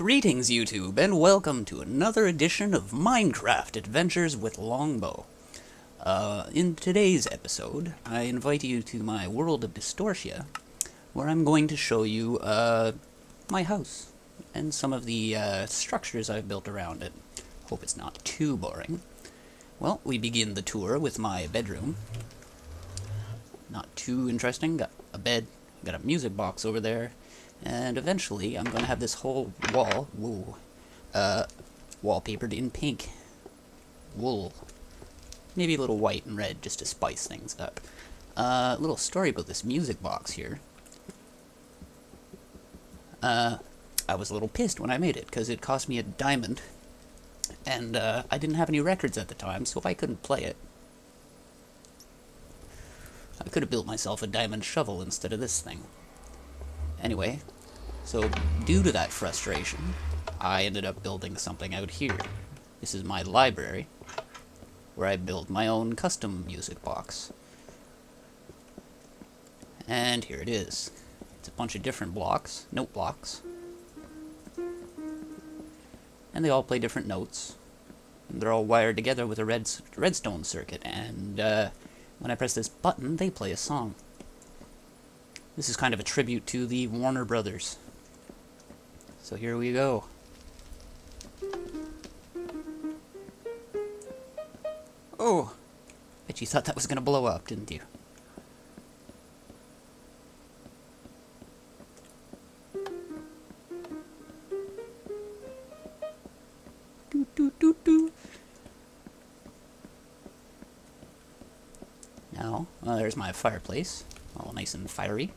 Greetings, YouTube, and welcome to another edition of Minecraft Adventures with Longbow. Uh, in today's episode, I invite you to my world of Distortia, where I'm going to show you, uh, my house, and some of the, uh, structures I've built around it. Hope it's not too boring. Well, we begin the tour with my bedroom. Not too interesting, got a bed, got a music box over there, and eventually, I'm going to have this whole wall, woo, uh, wallpapered in pink. Wool. Maybe a little white and red just to spice things up. A uh, little story about this music box here. Uh, I was a little pissed when I made it, because it cost me a diamond. And, uh, I didn't have any records at the time, so I couldn't play it. I could have built myself a diamond shovel instead of this thing. Anyway, so due to that frustration, I ended up building something out here. This is my library, where I build my own custom music box. And here it is. It's a bunch of different blocks, note blocks. And they all play different notes. And they're all wired together with a red redstone circuit, and uh, when I press this button, they play a song. This is kind of a tribute to the Warner Brothers. So here we go. Oh! Bet you thought that was gonna blow up, didn't you? Do, do, do, do. Now, well, there's my fireplace, all nice and fiery.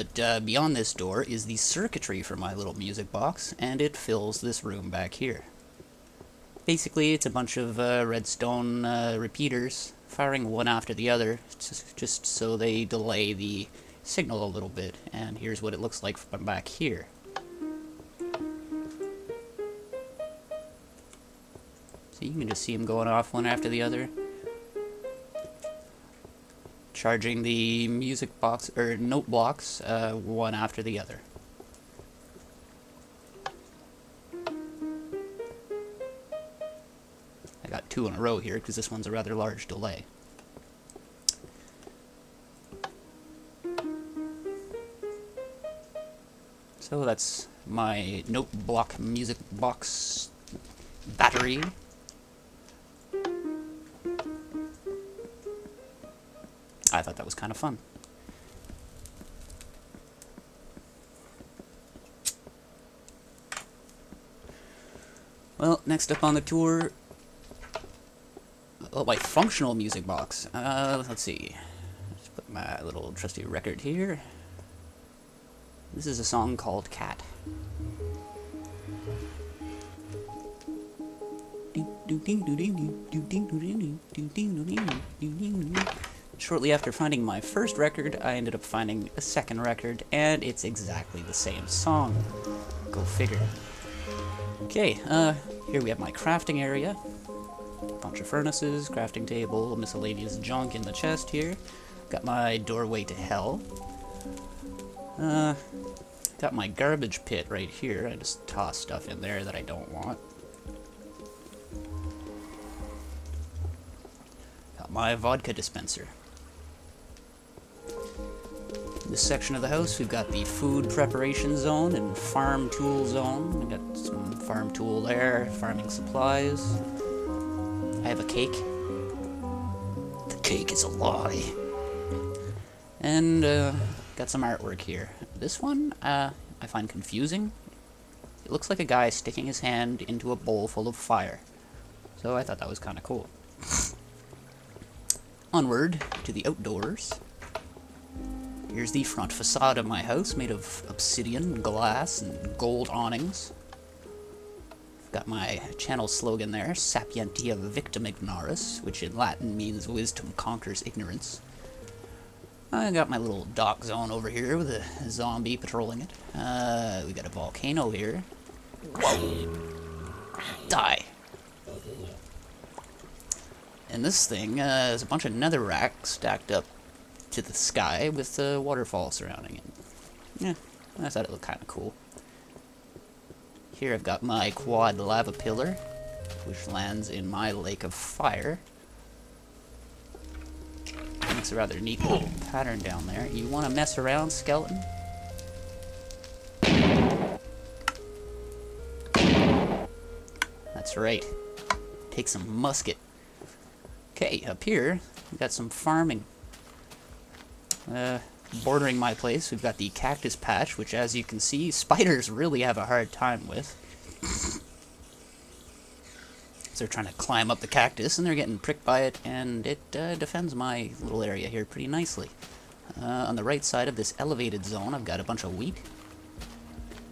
But uh, beyond this door is the circuitry for my little music box, and it fills this room back here. Basically, it's a bunch of uh, redstone uh, repeaters firing one after the other, just, so they delay the signal a little bit. And here's what it looks like from back here. So you can just see them going off one after the other charging the music box or note blocks uh, one after the other. I got two in a row here because this one's a rather large delay. So that's my note block music box battery was kind of fun. Well, next up on the tour, oh, my functional music box. Uh, let's see. Let's put my little trusty record here. This is a song called Cat. Shortly after finding my first record, I ended up finding a second record, and it's exactly the same song. Go figure. Okay, uh, here we have my crafting area. Bunch of furnaces, crafting table, miscellaneous junk in the chest here. Got my doorway to hell. Uh, got my garbage pit right here. I just toss stuff in there that I don't want. Got my vodka dispenser this section of the house, we've got the food preparation zone and farm tool zone. We've got some farm tool there, farming supplies. I have a cake. The cake is a lie. And, uh, got some artwork here. This one, uh, I find confusing. It looks like a guy sticking his hand into a bowl full of fire. So I thought that was kind of cool. Onward to the outdoors. Here's the front facade of my house, made of obsidian, glass, and gold awnings. Got my channel slogan there, Sapientia Victim Ignoris, which in Latin means wisdom conquers ignorance. I got my little dock zone over here with a zombie patrolling it. Uh, we got a volcano here. Whoa! Die! And this thing uh, is a bunch of netherrack stacked up to the sky with the waterfall surrounding it. Yeah, I thought it looked kind of cool. Here I've got my quad lava pillar, which lands in my lake of fire. Makes a rather neat little pattern down there. You want to mess around, skeleton? That's right. Take some musket. Okay, up here, we got some farming. Uh, bordering my place, we've got the cactus patch, which as you can see, spiders really have a hard time with. so they're trying to climb up the cactus, and they're getting pricked by it, and it uh, defends my little area here pretty nicely. Uh, on the right side of this elevated zone, I've got a bunch of wheat.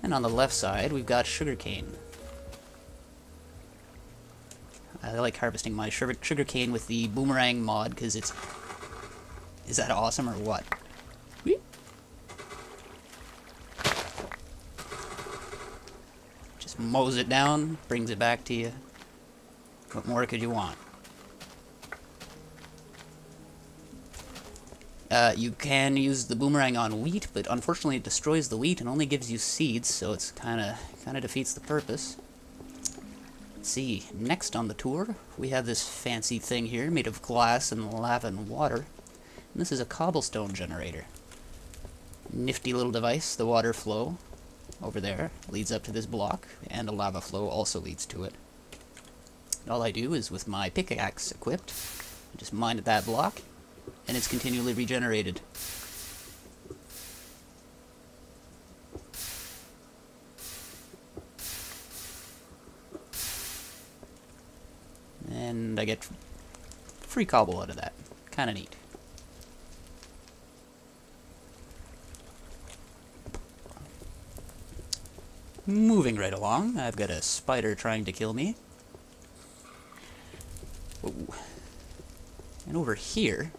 And on the left side, we've got sugarcane. I like harvesting my sugarcane with the boomerang mod because it's. Is that awesome or what? Just mows it down, brings it back to you. What more could you want? Uh, you can use the boomerang on wheat, but unfortunately it destroys the wheat and only gives you seeds, so it's kind of kind of defeats the purpose. Let's see, next on the tour, we have this fancy thing here made of glass and lava and water. And this is a cobblestone generator. Nifty little device, the water flow over there leads up to this block, and a lava flow also leads to it. All I do is with my pickaxe equipped, just mine at that block, and it's continually regenerated. And I get free cobble out of that. Kinda neat. Moving right along, I've got a spider trying to kill me. Ooh. And over here,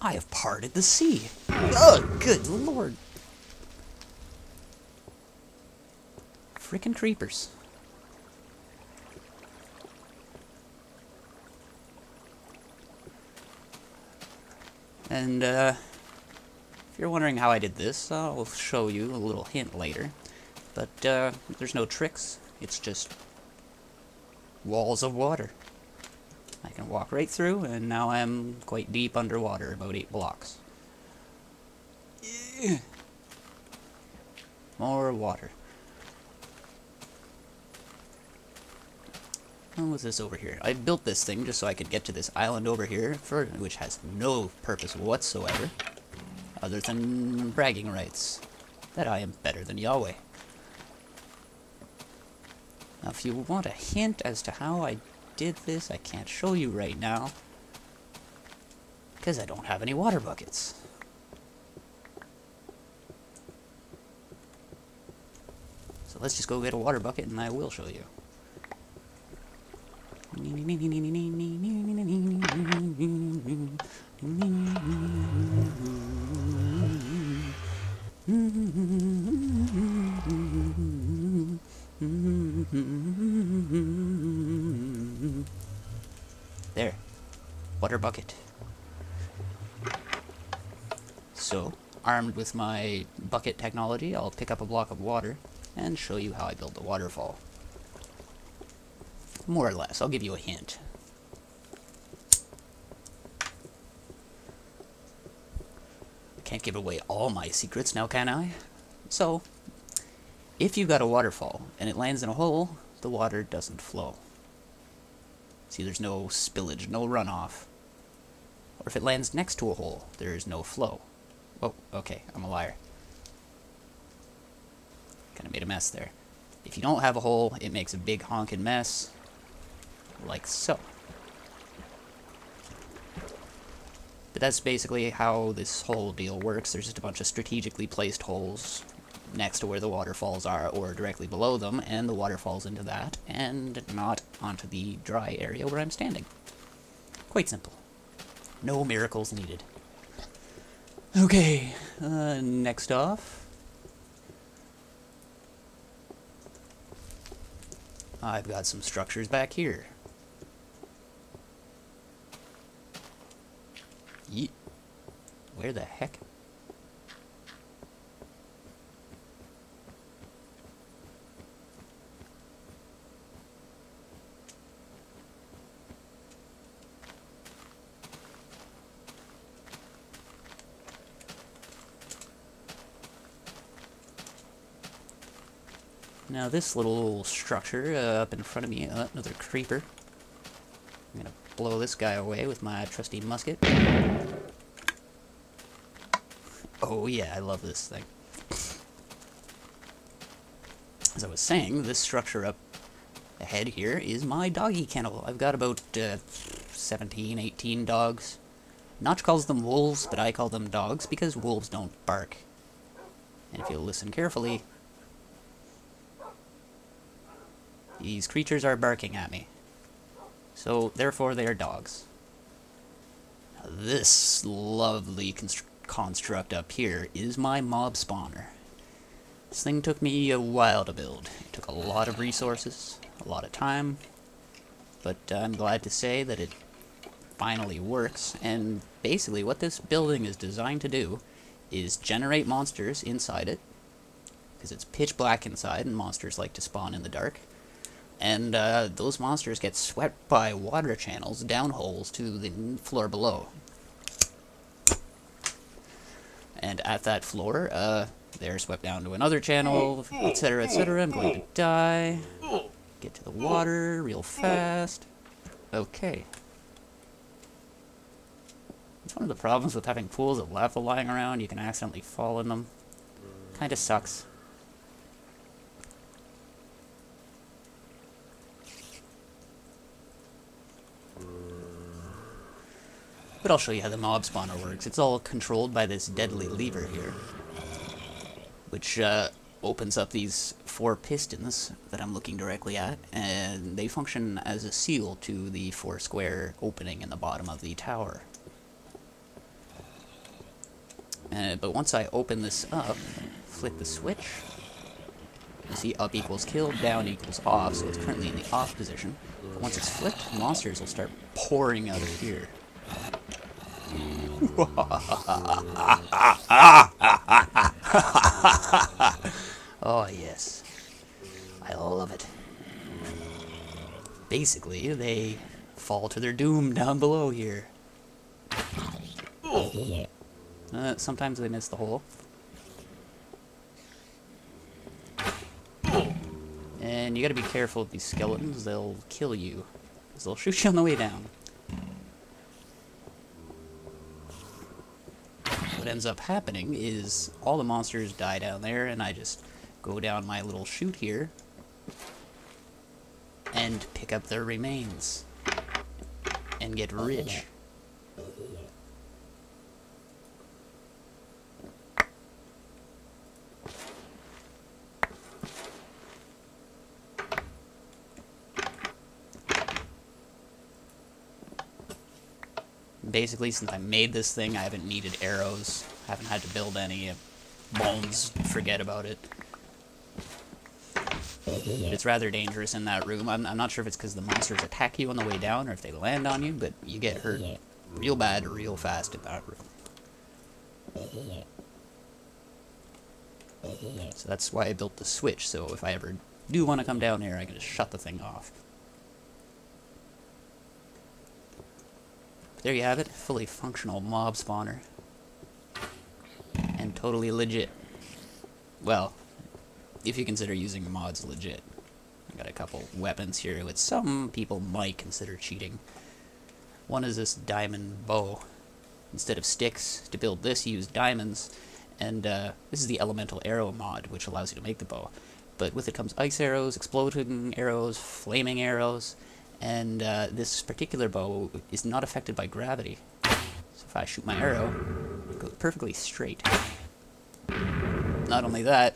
I have parted the sea. Oh, good lord. Frickin' creepers. And, uh, you're wondering how I did this, I'll show you a little hint later. But, uh, there's no tricks. It's just walls of water. I can walk right through, and now I'm quite deep underwater, about eight blocks. More water. What was this over here? I built this thing just so I could get to this island over here, for which has no purpose whatsoever, other than bragging rights, that I am better than Yahweh. Now, if you want a hint as to how I did this, I can't show you right now, because I don't have any water buckets. So let's just go get a water bucket and I will show you. Bucket. So, armed with my bucket technology, I'll pick up a block of water and show you how I build the waterfall. More or less. I'll give you a hint. Can't give away all my secrets now, can I? So, if you've got a waterfall and it lands in a hole, the water doesn't flow. See, there's no spillage, no runoff. Or if it lands next to a hole, there is no flow. Oh, okay, I'm a liar. Kind of made a mess there. If you don't have a hole, it makes a big honking mess, like so. But that's basically how this whole deal works. There's just a bunch of strategically placed holes next to where the waterfalls are or directly below them, and the water falls into that, and not onto the dry area where I'm standing. Quite simple. No miracles needed. Okay, uh, next off. I've got some structures back here. Where the heck? Now this little structure uh, up in front of me, uh, another creeper. I'm gonna blow this guy away with my trusty musket. Oh yeah, I love this thing. As I was saying, this structure up ahead here is my doggy kennel. I've got about uh, 17, 18 dogs. Notch calls them wolves, but I call them dogs because wolves don't bark. And if you listen carefully, these creatures are barking at me. So, therefore, they are dogs. Now, this lovely constru construct up here is my mob spawner. This thing took me a while to build. It took a lot of resources, a lot of time, but I'm glad to say that it finally works, and basically what this building is designed to do is generate monsters inside it, because it's pitch black inside, and monsters like to spawn in the dark, and uh, those monsters get swept by water channels down holes to the floor below. And at that floor, uh, they're swept down to another channel, etc., etc. I'm going to die. Get to the water real fast. Okay. It's one of the problems with having pools of lava lying around. You can accidentally fall in them. Kinda sucks. But I'll show you how the mob spawner works. It's all controlled by this deadly lever here. Which uh, opens up these four pistons that I'm looking directly at. And they function as a seal to the four square opening in the bottom of the tower. Uh, but once I open this up, flip the switch, you see up equals kill, down equals off, so it's currently in the off position. But once it's flipped, monsters will start pouring out of here. oh, yes. I love it. Basically, they fall to their doom down below here. Uh, sometimes they miss the hole. And you gotta be careful with these skeletons, they'll kill you. Because they'll shoot you on the way down. Ends up happening is all the monsters die down there, and I just go down my little chute here and pick up their remains and get oh, rich. Basically, since I made this thing, I haven't needed arrows. I haven't had to build any. Bones, forget about it. It's rather dangerous in that room. I'm, I'm not sure if it's because the monsters attack you on the way down or if they land on you, but you get hurt real bad real fast in that room. So that's why I built the switch, so if I ever do want to come down here, I can just shut the thing off. There you have it, fully functional mob spawner. And totally legit. Well, if you consider using mods legit. I got a couple weapons here which some people might consider cheating. One is this diamond bow. Instead of sticks, to build this you use diamonds, and uh, this is the elemental arrow mod, which allows you to make the bow. But with it comes ice arrows, exploding arrows, flaming arrows, and uh, this particular bow is not affected by gravity. So if I shoot my arrow, it goes perfectly straight. Not only that,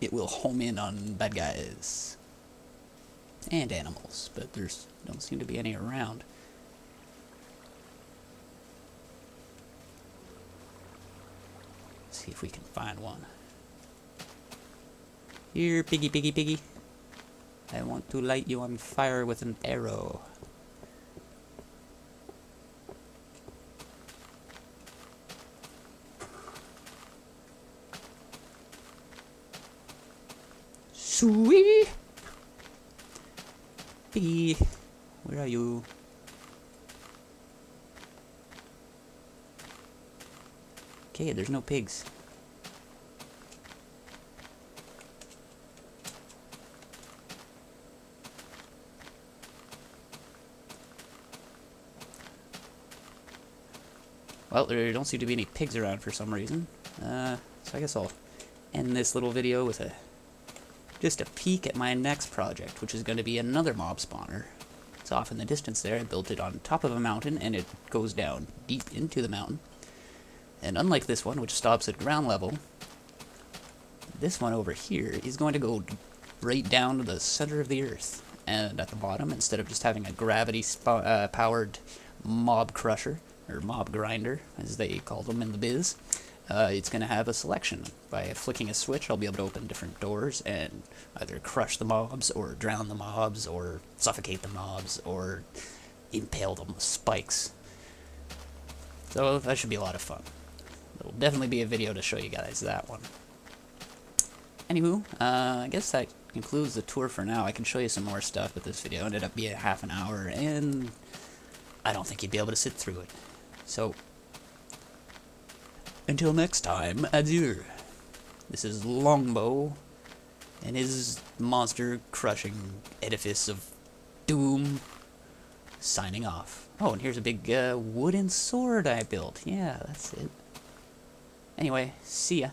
it will home in on bad guys. And animals, but there's don't seem to be any around. See if we can find one. Here, piggy, piggy, piggy. I want to light you on fire with an arrow. Sweet! Piggy, where are you? Okay, there's no pigs. Well, there don't seem to be any pigs around for some reason. Uh, so I guess I'll end this little video with a just a peek at my next project, which is going to be another mob spawner. It's off in the distance there. I built it on top of a mountain, and it goes down deep into the mountain. And unlike this one, which stops at ground level, this one over here is going to go right down to the center of the earth. And at the bottom, instead of just having a gravity-powered uh, mob crusher, or mob grinder, as they call them in the biz, uh, it's going to have a selection. By flicking a switch, I'll be able to open different doors and either crush the mobs, or drown the mobs, or suffocate the mobs, or impale them with spikes. So that should be a lot of fun. There'll definitely be a video to show you guys that one. Anywho, uh, I guess that concludes the tour for now. I can show you some more stuff, but this video ended up being half an hour, and I don't think you'd be able to sit through it. So, until next time, adieu. This is Longbow and his monster-crushing edifice of doom signing off. Oh, and here's a big uh, wooden sword I built. Yeah, that's it. Anyway, see ya.